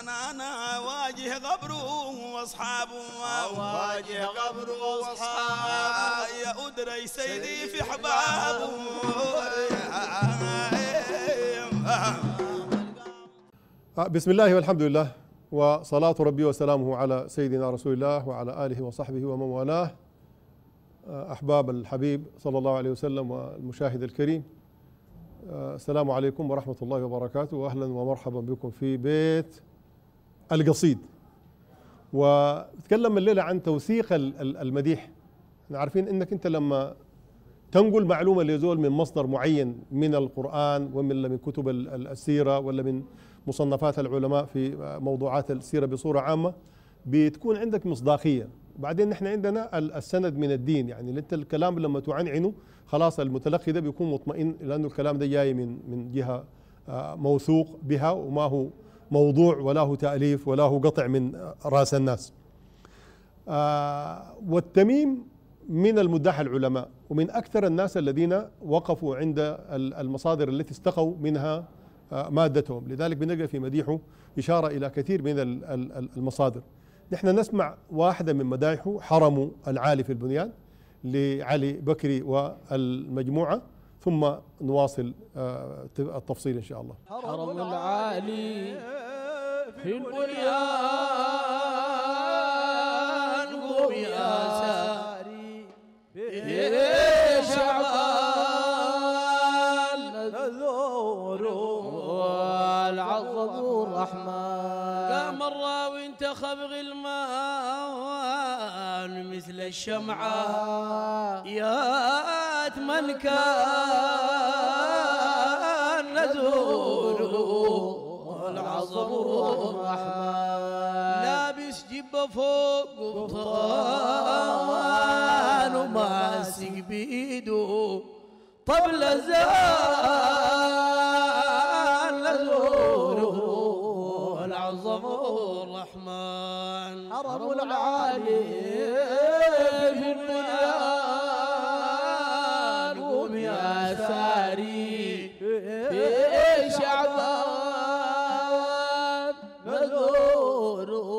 أنا أنا واجه قبره واصحابه واجه قبره واصحابه يا ادري سيدي في حبابه بسم الله والحمد لله وصلاة ربي وسلامه على سيدنا رسول الله وعلى آله وصحبه ومن والاه. أحباب الحبيب صلى الله عليه وسلم والمشاهد الكريم. السلام عليكم ورحمة الله وبركاته وأهلا ومرحبا بكم في بيت القصيد. ونتكلم الليلة عن توثيق المديح. عارفين إنك أنت لما تنقل معلومة لزول من مصدر معين من القرآن ومن من كتب السيرة ولا من مصنفات العلماء في موضوعات السيرة بصورة عامة بتكون عندك مصداقية. بعدين نحن عندنا السند من الدين يعني انت الكلام لما تعنعنه خلاص المتلقي ده بيكون مطمئن لأنه الكلام ده جاي من من جهة موثوق بها وما هو موضوع ولا هو تأليف ولا هو قطع من رأس الناس. والتميم من المداح العلماء ومن أكثر الناس الذين وقفوا عند المصادر التي استقوا منها مادتهم لذلك بنلقى في مديحه إشارة إلى كثير من المصادر. نحن نسمع واحدة من مدايحه حرم العالي في البنيان لعلي بكري والمجموعة ثم نواصل التفصيل إن شاء الله. حرم العالي في البنيان. قوم يا انتخب غلمان مثل الشمعة. يا من كان نزوره والعظم الرحمن لابس جبة فوق قبطان وماسك بيده. طبل الزان نزوره العظم الرحمن حرم العالي في البنيان قوم يا ساري في شعبان. نزوره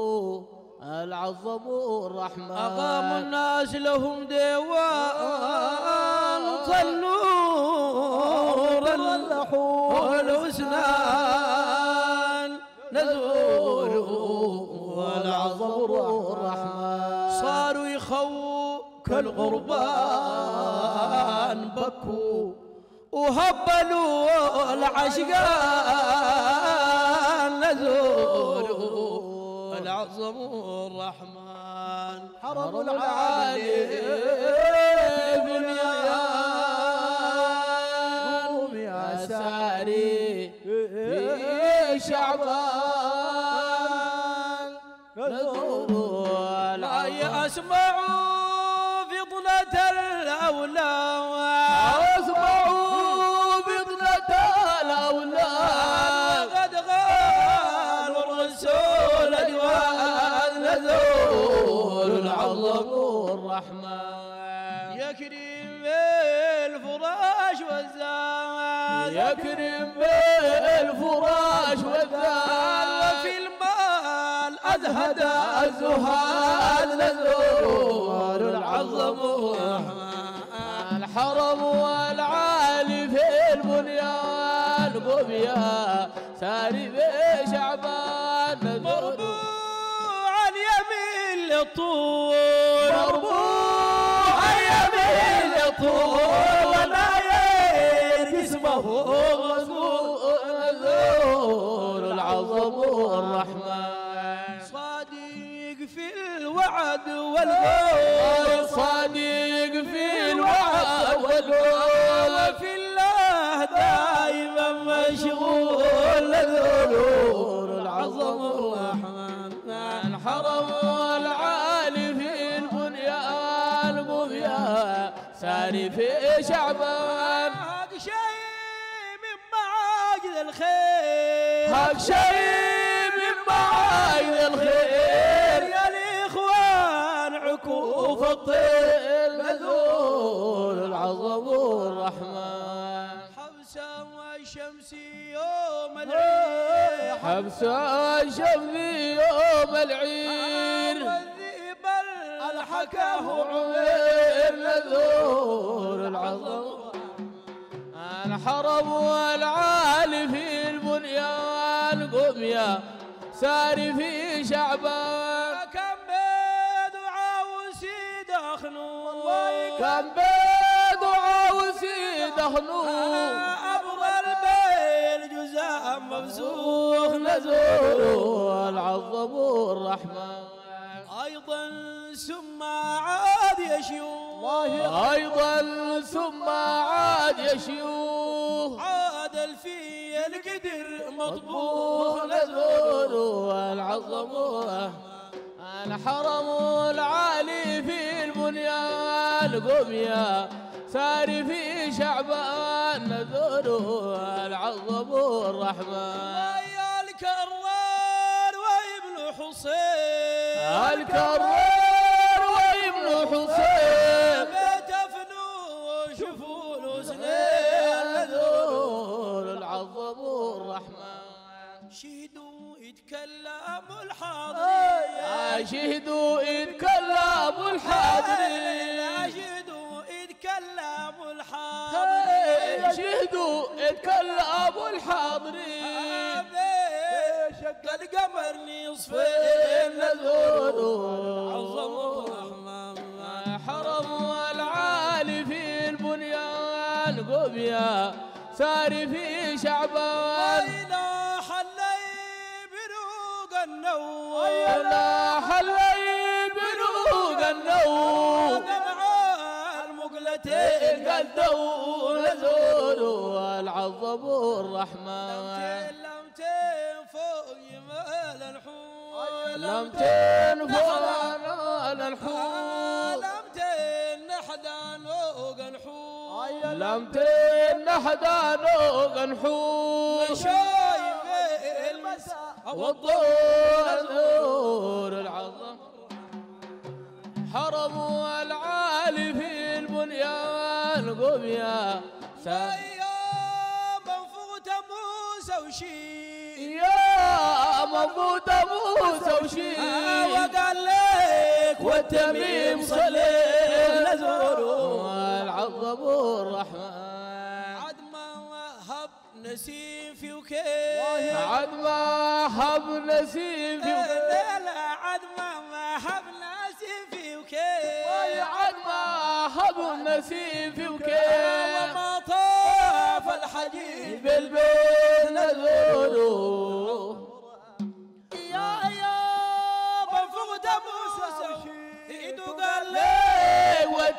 العظم الرحمن. أقاموا الناس لهم ديوان. صلوا والحسنان كالغربان بكوا وهبلوا العشقان نزوره العظم الرحمن. حرم العالي بنيان يا ساري في شعبان. نزور لا اسمعوا فضلة الأولاد اسمعوا فضلة الأولاد قد غال الرسول نزور العظم الرحمن. يكرم بالفراش والزاد يكرم بالفراش والزاد أزهد الزهاد نزور العظم الحرم والعالي في البنيان قم يا ساري في شعبان مربوع اليمين للطول. مربوع اليمين للطول. وناير اسمه. الوعد والقول صادق في الوعد والقول في الله دائما مشغول نزور العظم الرحمن الحرم العالي في البنيان قم يا ساري في شعبان. هاك شيء من معاقد الخير هاك شيء من معاقد الخير. الطير نذور العظم الرحمن. حبسه الشمس يوم العيد. حبس الشمس يوم العيد. الحكاه عمير. نذور العظم. الحرم والعالي في البنيان. قم يا ساري في شعبان. بيد وعاوسي دخنو أبغى البيل جزام مفسوخ نزور العظم الرحمن. أيضا ثم عاد يشيوخ أيضا ثم عاد يشيوخ عاد الفي القدر مطبوخ نزور العظم الحرم العالي في البنيان. قم يا ساري في شعبان نزور العظم الرحمن. يا الكرار وابن حسين. الكرار وابن حسين. بيت فنوش سنين نزور العظم الرحمن. شهدوا يتكلم الحاضرين. شهدوا يتكلموا الحاضرين. يتكلموا الحاضرين شق القمر نصفين نزور عظم حرم العالي في البنيان. قم يا ساري في شعبان. إلى حلي بروق النور لا حلي بروق النوم مع المقلتين قدوا العظم الرحمن لمتين فوق يمال الحور لم تنفعنا الحوت. لمتين نحدى نوق الحور لم تنحدى نوق نحوت شايف المساء والضوء نور العظم. حرم العالي في البنيان قم يا سا يا مبوت موسى وشي وقال لك والتميم صلي نزور العظم الرحمن. عد ما هب نسيم في وكيف عد ما حب نسيم في لا لا عد ما هب نسيم في وكيف عد ما حب نسيم في وكيف وما طاف الحديد بالبيت نزوره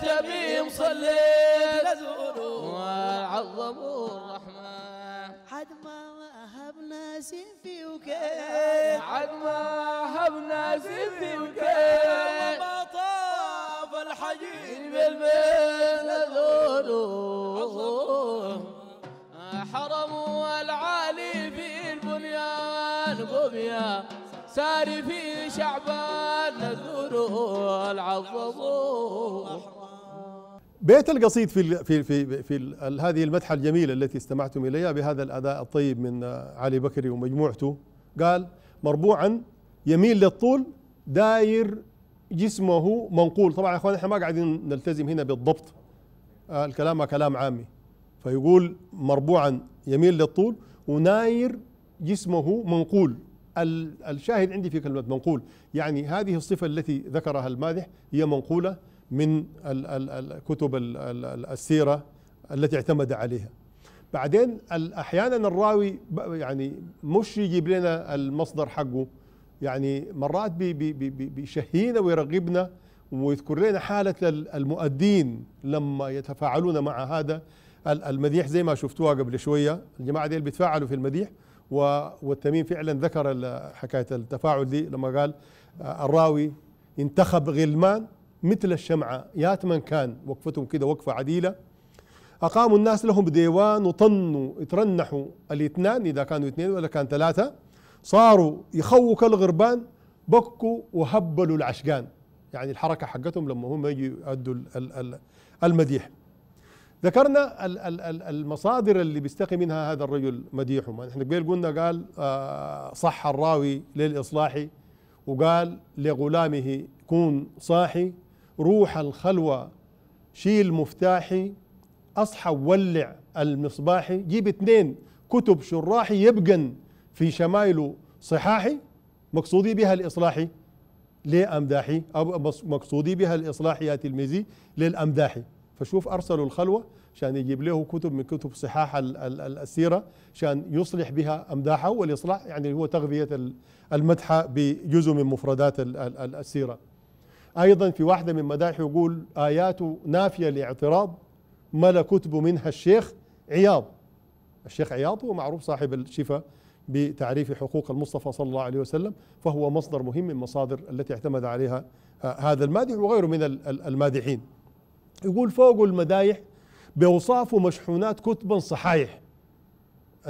لك والتميم صليت نزوره وعظم الرحمن. عد ما هب نسيم في وكيف عد ما نسيم في وكيف وما طاف الحديد بالبيت نزوره حرم العالي في البنيان. قم يا ساري في شعبان. نزوره العظم بيت القصيد في في في في هذه المدحة الجميلة التي استمعتم إليها بهذا الأداء الطيب من علي بكري ومجموعته. قال مربوعا يميل للطول داير جسمه منقول. طبعا يا إخوان إحنا ما قاعدين نلتزم هنا بالضبط. آه الكلام كلام عامي. فيقول مربوعا يميل للطول وناير جسمه منقول. ال- الشاهد عندي في كلمة منقول. يعني هذه الصفة التي ذكرها المادح هي منقولة. من كتب ال- ال- ال- السيرة التي اعتمد عليها. بعدين أحيانا الراوي يعني مش يجيب لنا المصدر حقه. يعني مرات بي- بي- بي- بي- بيشهينا ويرغبنا ويذكر لنا حالة ال- المؤدين لما يتفاعلون مع هذا ال- المديح زي ما شفتوها قبل شوية. الجماعة دي بيتفاعلوا في المديح والتميم فعلا ذكر حكاية التفاعل دي لما قال آه، الراوي انتخب غلمان مثل الشمعة. يات من كان وقفتهم كده وقفة عديلة. أقاموا الناس لهم ديوان وطنوا يترنحوا. الاثنان إذا كانوا اثنين ولا كان ثلاثة صاروا يخووا كالغربان بكوا وهبلوا العشقان. يعني الحركة حقتهم لما هم يجوا يؤدوا ال- ال- ال- المديح. ذكرنا ال- ال- ال- المصادر اللي بيستقي منها هذا الرجل مديحه نحن قبل قلنا قال آه، صح الراوي للإصلاح وقال لغلامه كون صاحي روح الخلوة شيل مفتاحي أصحى ولع المصباحي. جيب اثنين كتب شراحي يبقن في شمايله صحاحي مقصودي بها الإصلاحي. لامداحي أو مص- مقصودي بها الاصلاح يا تلميذي للامداحي فشوف أرسلوا الخلوة عشان يجيب له كتب من كتب صحاح ال- ال- ال- السيره عشان يصلح بها أمداحه والإصلاح يعني هو تغذية ال- المدح بجزء من مفردات ال- أيضا في واحدة من مداحه يقول آيات نافية لاعتراض ملا كتب منها الشيخ عياض. الشيخ عياض هو معروف صاحب الشفاء بتعريف حقوق المصطفى صلى الله عليه وسلم فهو مصدر مهم من مصادر التي اعتمد عليها آه، هذا المادح وغيره من ال- ال- المادحين. يقول فوق المدايح بأوصافه مشحونات كتبا صحايح.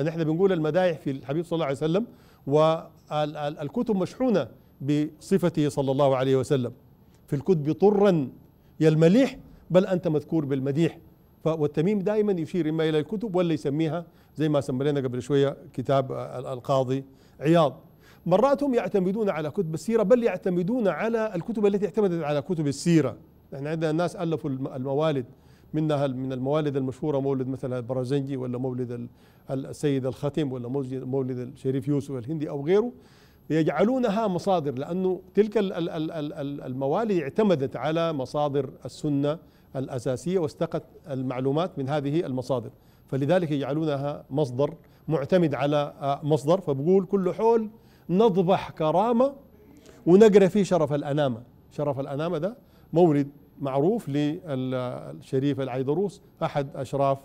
نحن بنقول المدايح في الحبيب صلى الله عليه وسلم والكتب مشحونة بصفته صلى الله عليه وسلم. في الكتب طرا يا المليح بل أنت مذكور بالمديح. والتميم دائما يشير إما إلى الكتب ولا يسميها زي ما سمينا قبل شوية كتاب ال- القاضي عياض. مرات هم يعتمدون على كتب السيرة بل يعتمدون على الكتب التي اعتمدت على كتب السيرة. نحن عندنا ناس ألفوا الم- الموالد منها من الموالد المشهورة مولد مثلا البرازنجي ولا مولد ال- ال- السيد الختم ولا مولد الشريف يوسف الهندي أو غيره. يجعلونها مصادر لأنه تلك ال- ال- ال- ال- ال- الموالد اعتمدت على مصادر السنة الأساسية واستقت المعلومات من هذه المصادر. فلذلك يجعلونها مصدر معتمد على آه، مصدر. فبقول كل حول نضبح كرامة ونقرأ فيه شرف الأنامة. شرف الأنامة ده مولد معروف للشريف العيدروس أحد أشراف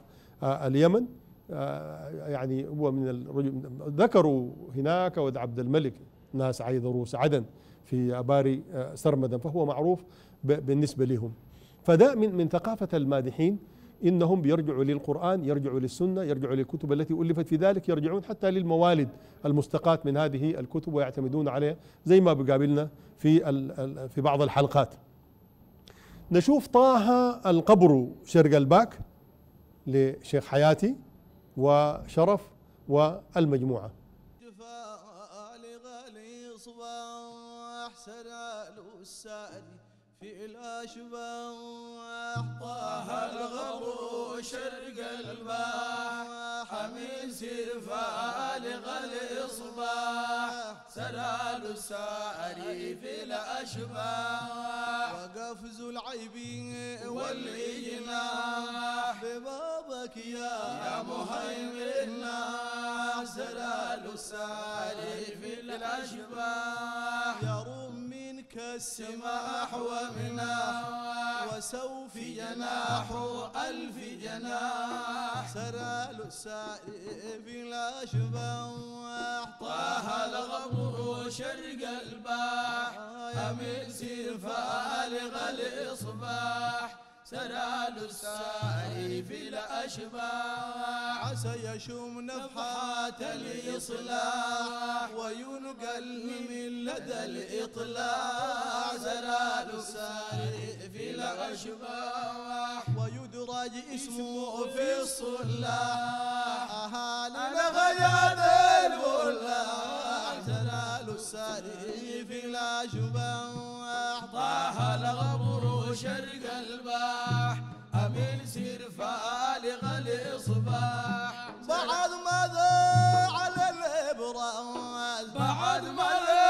آه، اليمن. آه، يعني هو من الرجل ذكروا هناك ود عبد الملك ناس عيدروس عدن في أباري آه، سرمدا فهو معروف بالنسبة لهم. فده من من ثقافة المادحين إنهم بيرجعوا للقرآن يرجعوا للسنة يرجعوا للكتب التي ألفت في ذلك يرجعون حتى للموالد المستقاة من هذه الكتب ويعتمدون عليها زي ما بقابلنا في في بعض الحلقات. نشوف طه القبر شرق الباك لشيخ حياتي وشرف والمجموعة. السعد في الأشباح. طه الغبر شرق الباح حميد سرفال غلي صباح سرال الساري في الأشباح. وقف ذو العيب والإجناح ببابك يا يا مهيمن سلال الساري في الأشباح. منك السماح ومنه وسوف جناح ألف جناح. سرال الساري في الأشباح طه الغبر شرق الباح. أمين سيفال غلي سرال الساري في عسى يشم نفحات الإصلاح وينقل من لدى الإطلاع. سرال الساري في الأشباح ويدرج اسمه في الصلاح. أهالي الفلاح. سرال الساري في الأشباح. طه الغبر شرق الباح أمين سرفال غلي صباح بعد ماذا على الإبراز. بعد ماذا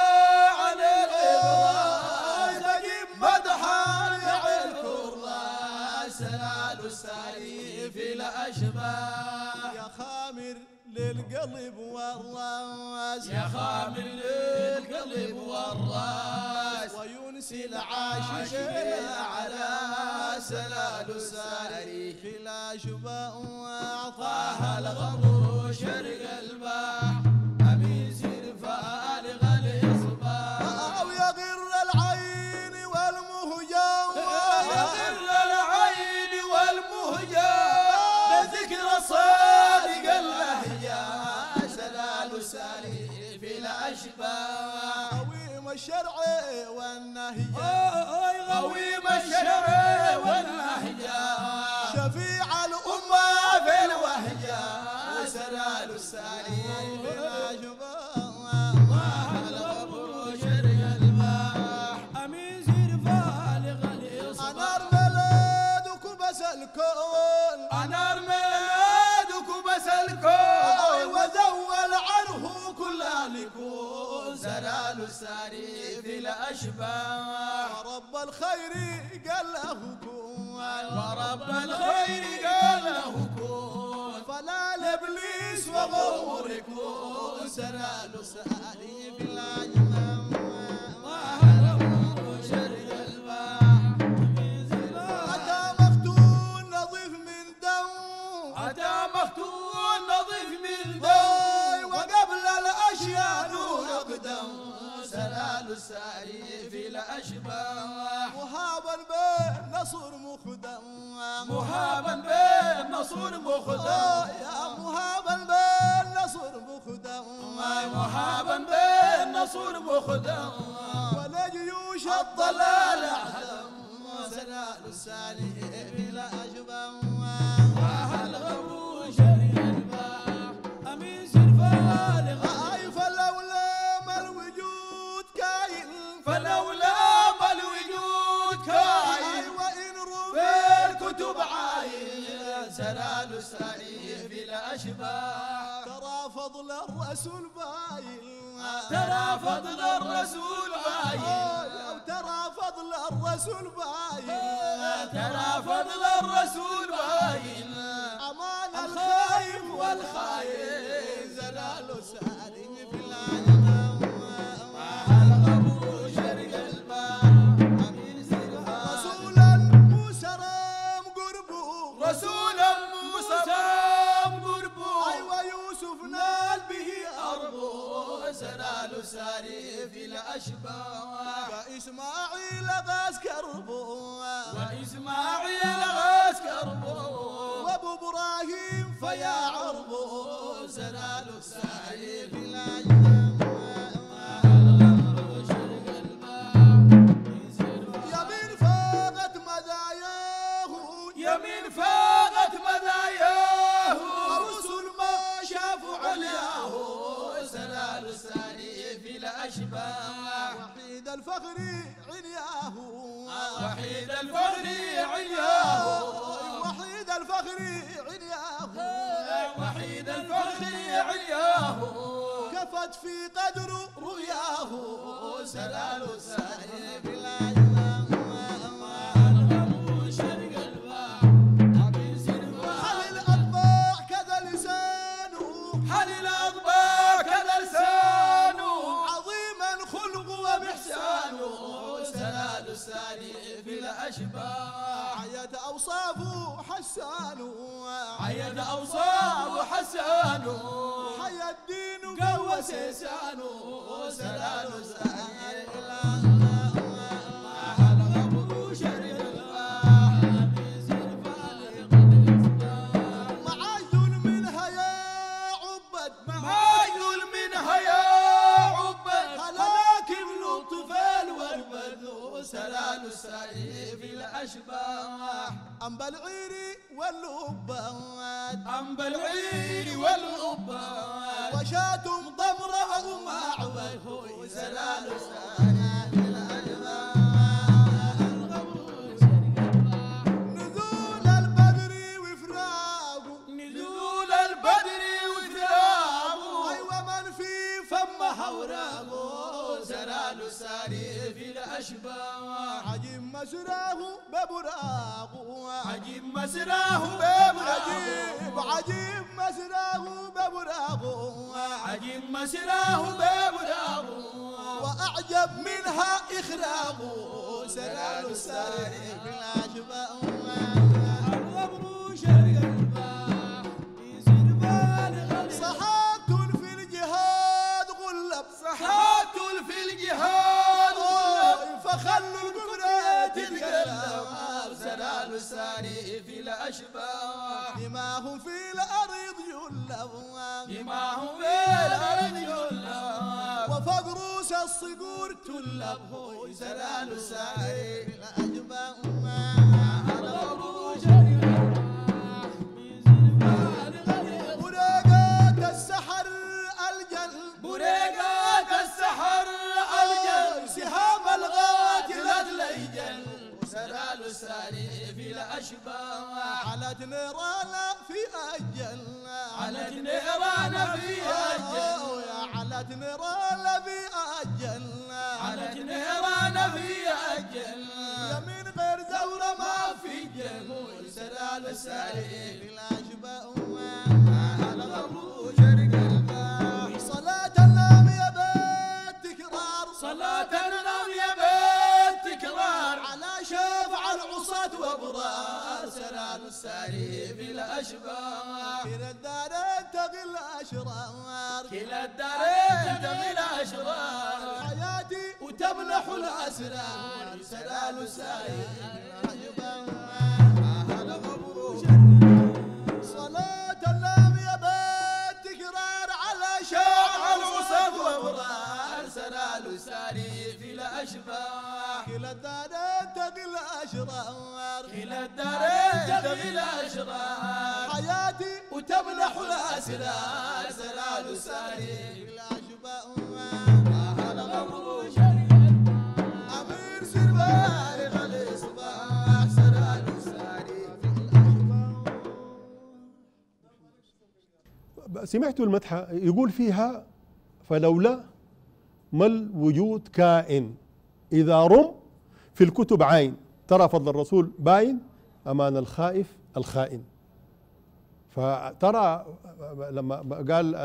على الإبراز. أجيب مدحا يعل كراس سلال الساري في الأشباح يا خامر للقلب والرأس. يا خامر للقلب والرأس. وينسي العاشقين على سلال الساري في الأشباح طه الغبر شرق الباح ورب الخير قال له كون ورب الخير قال له كون فلا لإبليس وغور يكون سنة نسالي نصور مخدم مهابا بين نصور آه، مخدم. يا مهابا بين نصور مخدم. مهابا بين نصور مخدم. ولا جيوش الضلال اعلم سلال السالي بلا أجبم. الأشباح إسماعيل غاز كربو في قدر رؤياه سلال سالب مسراه ببراق عجيب مسراه ببراق عجيب مسراه ببراق عجيب مسراه لها إخرام سلال الساري صحات في الجهاد غلب. صحات في الجهاد غلب. فخلوا في الأشباح. بما هم في الأرض يلبون بما هم في الأرض يلبون وجه الصقور تلبه زلال سائر الأجباء ما أربو جريان بريقات السحر الجل. بريقات السحر الجل. سهام الغاتلة ليجل وسلال سائر في الأشباع على نيرانا في أجل. على نيرانا في أجل. على نيرانا سلال السالي الأشباه على غبو شرق الباح صلاة النام يا بيت تكرار. صلاة النوم يا بيت تكرار. على شفع العصاة وابرار سلال السالي في الأشباح كلا الدار تغي الأشرار كلا الدارين تغي الأشرار حياتي وتملح الأسرار. سلال السالي وابرار سلال السالي في الأشباح. كلا الدار تغي الأشرار. كلا الدارين تغي الأشرار. حياتي أمير سربان شارق الإصباح سلال السالي سمعت المدح يقول فيها فلولا ما الوجود كائن؟ إذا رم في الكتب عين. ترى فضل الرسول باين؟ أمان الخائف الخائن. فترى لما قال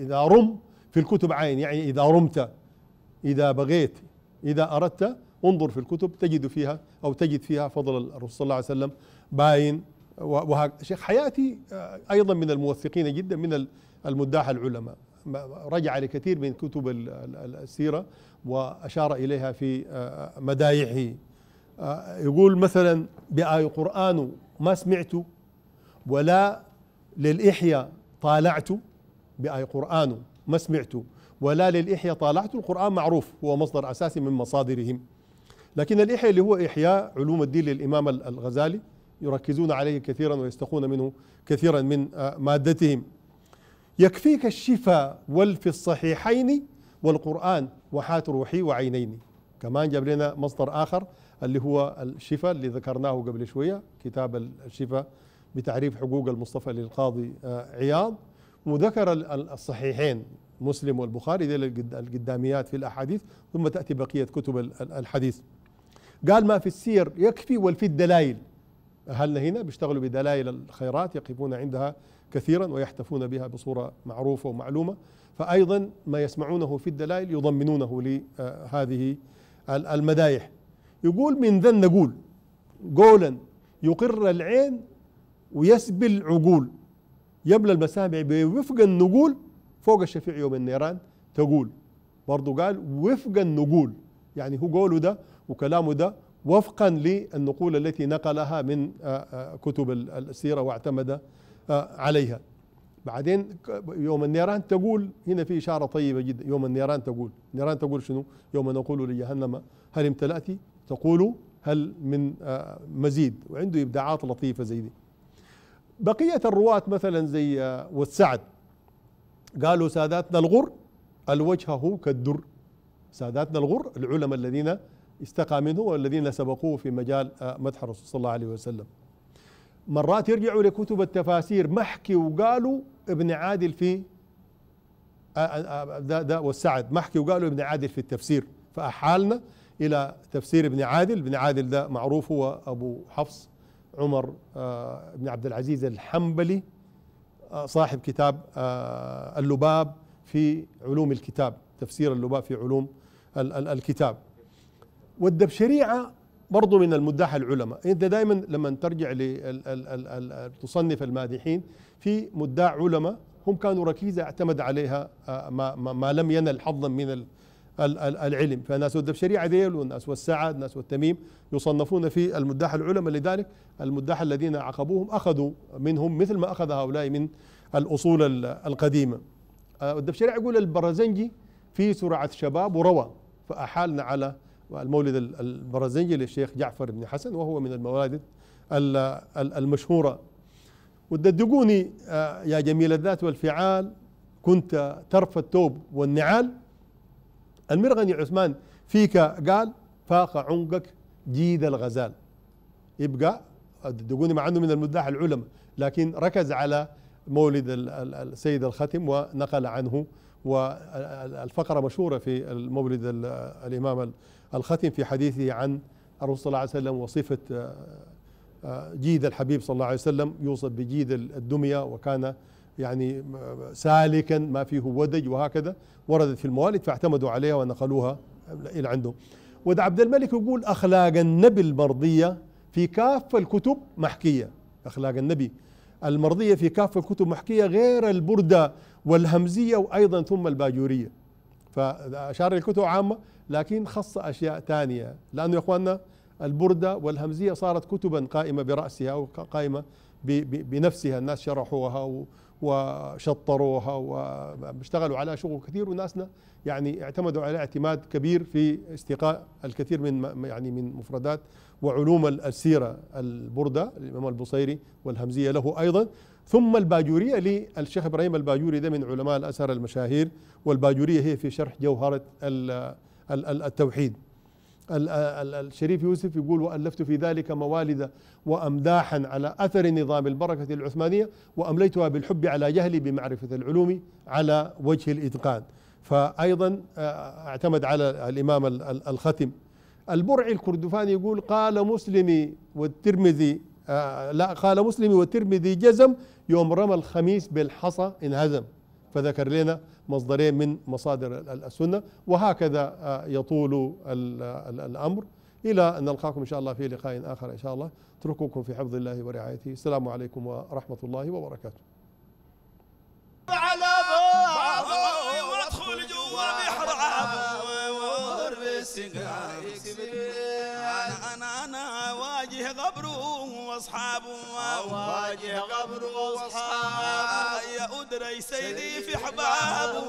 إذا رم في الكتب عين يعني إذا رمت إذا بغيت إذا أردت انظر في الكتب تجد فيها أو تجد فيها فضل الرسول صلى الله عليه وسلم باين. وهذا شيخ حياتي آه، أيضا من الموثقين جدا من المداح العلماء. ما- رجع لكثير من كتب ال- ال- السيرة وأشار إليها في آه، مدايحه آه، يقول مثلا بآي قرآن ما سمعت ولا للإحياء طالعت. بآي قرآن ما سمعت ولا للإحياء طالعت. القرآن معروف هو مصدر أساسي من مصادرهم. لكن الإحياء اللي هو إحياء علوم الدين للإمام ال- الغزالي يركزون عليه كثيرا ويستقون منه كثيرا من آه، مادتهم. يكفيك الشفاء والفي الصحيحين والقرآن وحات روحي وعينيني. كمان جاب لنا مصدر آخر اللي هو الشفاء اللي ذكرناه قبل شوية كتاب الشفاء بتعريف حقوق المصطفى للقاضي آه، عياض. وذكر ال- ال- الصحيحين مسلم والبخاري ذي القد- القداميات في الأحاديث ثم تأتي بقية كتب ال- ال- الحديث. قال ما في السير يكفي والفي الدلائل. أهلنا هنا بيشتغلوا بدلائل الخيرات يقفون عندها كثيرا ويحتفون بها بصورة معروفة ومعلومة. فأيضا ما يسمعونه في الدلائل يضمنونه لهذه ال- المدايح. يقول من ذا نقول قولا يقر العين ويسبي العقول. يبلى المسامع بوفق النقول فوق الشفيع يوم النيران تقول. برضو قال وفق النقول. يعني هو قوله ده وكلامه ده وفقا للنقول التي نقلها من آه، آه، كتب ال- السيرة واعتمد آه، عليها. بعدين يوم النيران تقول هنا في إشارة طيبة جدا يوم النيران تقول. النيران تقول شنو؟ يوم نقول لجهنم هل امتلأت؟ تقول هل من مزيد. وعنده إبداعات لطيفة زي دي. بقية الرواة مثلا زي والسعد. قالوا ساداتنا الغر الوجه هو كالدر. ساداتنا الغر العلماء الذين استقى منه والذين سبقوه في مجال آه، مدح الرسول صلى الله عليه وسلم. مرات يرجعوا لكتب التفاسير محكي وقالوا ابن عادل في آه، آه، ده, ده والسعد. محكي وقالوا ابن عادل في التفسير. فأحالنا إلى تفسير ابن عادل. ابن عادل ده معروف هو أبو حفص عمر آه، بن عبد العزيز الحنبلي آه، صاحب كتاب آه، اللباب في علوم الكتاب. تفسير اللباب في علوم ال- ال- الكتاب. والدبشريعة برضو من المداح العلماء. أنت دائما لما ترجع تصنف المادحين في مداح علماء هم كانوا ركيزة اعتمد عليها آه، ما, ما, لم ينل حظا من ال- ال- ال- العلم. فناس الدبشريعة ديل والناس والسعد ناس والتميم يصنفون في المداح العلماء. لذلك المداح الذين عقبوهم أخذوا منهم مثل ما أخذ هؤلاء من الأصول ال- القديمة. آه، الدبشريعة يقول البرزنجي في سرعة شباب وروى فأحالنا على المولد ال- البرزنجي للشيخ جعفر بن حسن وهو من الموالد ال- ال- المشهورة. وددقوني آه، يا جميل الذات والفعال كنت ترفى التوب والنعال. المرغني عثمان فيك قال فاق عنقك جيد الغزال. يبقى الدقوني مع إنه من المداح العلماء لكن ركز على مولد ال- ال- السيد الختم ونقل عنه والفقرة مشهورة في المولد ال- الإمام ال- الختم في حديثه عن الرسول صلى الله عليه وسلم وصفة آه، آه، جيد الحبيب صلى الله عليه وسلم. يوصف بجيد الدمية وكان يعني سالكا ما فيه ودج وهكذا وردت في الموالد فاعتمدوا عليها ونقلوها إلى عندهم. وده عبد الملك يقول أخلاق النبي المرضية في كافه الكتب محكية. أخلاق النبي المرضية في كافه الكتب محكية غير البردة والهمزية وأيضا ثم الباجورية. فأشار الكتب عامة لكن خص أشياء ثانية. لأنه يا إخواننا البردة والهمزية صارت كتبا قائمة برأسها أو قائمة بنفسها. الناس شرحوها وشطروها واشتغلوا على شغل كثير. وناسنا يعني اعتمدوا على اعتماد كبير في استقاء الكثير من يعني من مفردات وعلوم السيرة. البردة الإمام البصيري والهمزية له أيضا. ثم الباجورية للشيخ إبراهيم الباجوري ده من علماء الازهر المشاهير والباجورية هي في شرح ال- التوحيد. ال- ال- الشريف يوسف يقول وألفت في ذلك موالد وأمداحا على أثر نظام البركة العثمانية وأمليتها بالحب على جهلي بمعرفة العلوم على وجه الإتقان. فايضا آه، اعتمد على الإمام ال- ال- الختم. البرعي الكردفاني يقول قال مسلمي والترمذي آه، لا قال مسلمي والترمذي جزم يوم رمى الخميس بالحصى انهزم فذكر لنا مصدرين من مصادر ال- ال- السنة وهكذا آه، يطول ال- ال- الأمر. إلى أن نلقاكم إن شاء الله في لقاء آخر إن شاء الله. اترككم في حفظ الله ورعايته. السلام عليكم ورحمة الله وبركاته. أنا أنا واجه واصحابه واجه قبره واصحابه يا أدري سيدي في حبابه